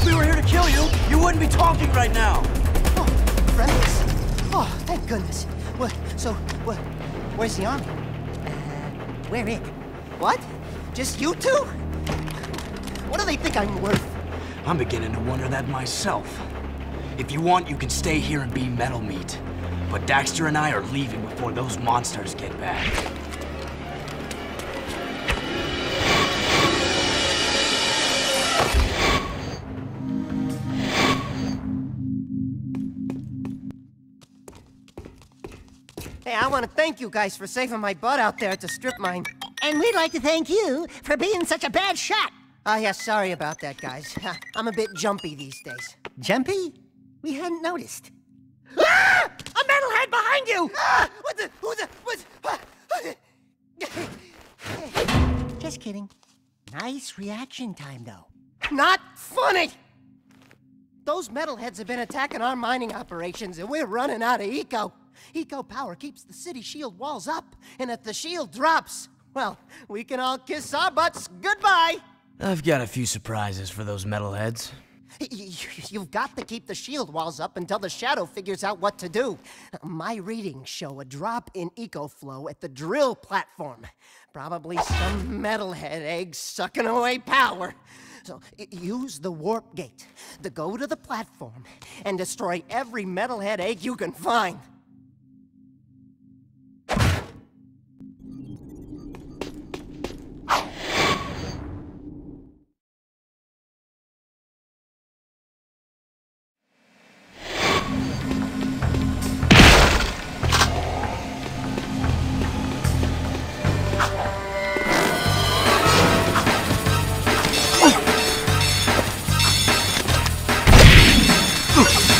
if we were here to kill you, you wouldn't be talking right now! Oh, friendlies. Oh, thank goodness. What? So, what? Where's the army? Uh, where it? What? Just you two? What do they think I'm worth? I'm beginning to wonder that myself. If you want, you can stay here and be metal meat. But Daxter and I are leaving before those monsters get back. Hey, I want to thank you guys for saving my butt out there at the strip mine. And we'd like to thank you for being such a bad shot. Ah, yeah, sorry about that, guys. I'm a bit jumpy these days. Jumpy? We hadn't noticed. Ah! A metalhead behind you! Ah! What the? Who the? What? Ah! Just kidding. Nice reaction time, though. Not funny! Those metalheads have been attacking our mining operations, and we're running out of eco. Eco power keeps the city shield walls up, and if the shield drops, well, we can all kiss our butts goodbye. I've got a few surprises for those metalheads. You've got to keep the shield walls up until the shadow figures out what to do. My readings show a drop in eco flow at the drill platform. Probably some metalhead egg sucking away power. So use the warp gate to go to the platform and destroy every metalhead egg you can find. Uh.